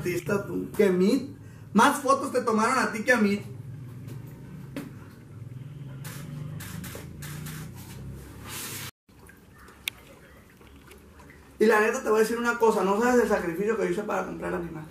artista tú, que mí. Más fotos te tomaron a ti que a mí. Y la neta te voy a decir una cosa, no sabes el sacrificio que hice para comprar el animal.